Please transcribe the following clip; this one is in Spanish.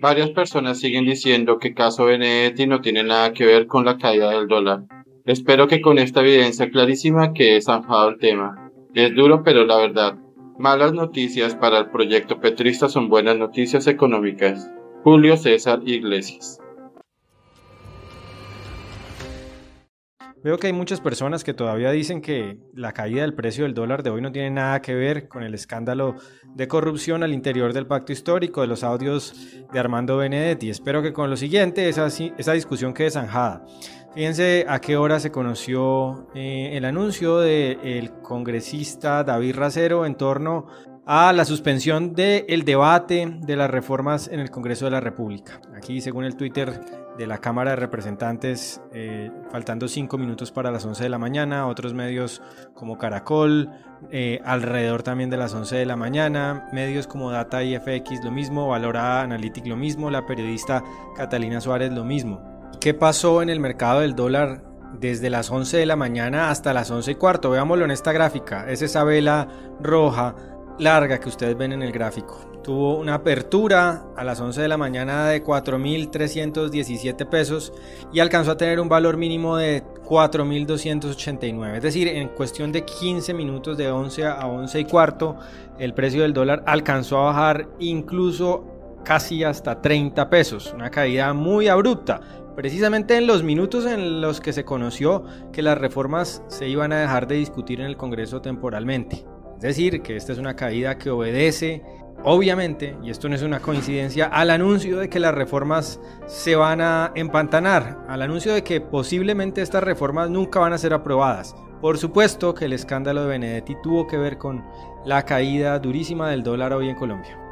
Varias personas siguen diciendo que caso Benedetti no tiene nada que ver con la caída del dólar. Espero que con esta evidencia clarísima que he zanjado el tema. Es duro, pero la verdad. Malas noticias para el proyecto petrista son buenas noticias económicas. Julio César Iglesias. Veo que hay muchas personas que todavía dicen que la caída del precio del dólar de hoy no tiene nada que ver con el escándalo de corrupción al interior del pacto histórico de los audios de Armando Benedetti. Espero que con lo siguiente esa, esa discusión quede zanjada. Fíjense a qué hora se conoció eh, el anuncio del congresista David Racero en torno a la suspensión del debate de las reformas en el Congreso de la República. Aquí, según el Twitter de la Cámara de Representantes, eh, faltando cinco minutos para las 11 de la mañana, otros medios como Caracol, eh, alrededor también de las 11 de la mañana, medios como Data IFX lo mismo, Valora Analytic lo mismo, la periodista Catalina Suárez lo mismo. ¿Qué pasó en el mercado del dólar desde las 11 de la mañana hasta las 11 y cuarto? Veámoslo en esta gráfica, es esa vela roja larga que ustedes ven en el gráfico. Tuvo una apertura a las 11 de la mañana de 4.317 pesos y alcanzó a tener un valor mínimo de 4.289. Es decir, en cuestión de 15 minutos de 11 a 11 y cuarto, el precio del dólar alcanzó a bajar incluso casi hasta 30 pesos. Una caída muy abrupta. Precisamente en los minutos en los que se conoció que las reformas se iban a dejar de discutir en el Congreso temporalmente. Es decir, que esta es una caída que obedece, obviamente, y esto no es una coincidencia, al anuncio de que las reformas se van a empantanar, al anuncio de que posiblemente estas reformas nunca van a ser aprobadas. Por supuesto que el escándalo de Benedetti tuvo que ver con la caída durísima del dólar hoy en Colombia.